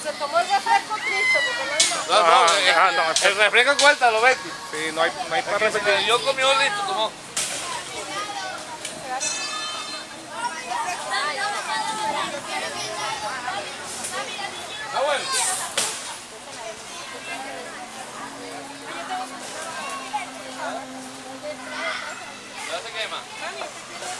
se tomó el refresco triste, porque no. No, no, ah, eh, no, no, el refresco cuenta los 20. Sí, no hay, no hay para refrescar. Yo comí un listo, tomó. Ah, bueno. Se quema?